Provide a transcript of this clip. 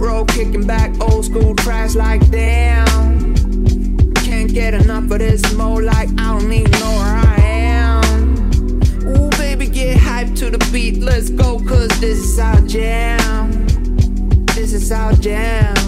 flow, kicking back old school tracks like damn. Can't get enough of this more like I don't even know where I am. Ooh, baby, get hyped to the beat, let's go, cause this is our jam. This is our jam.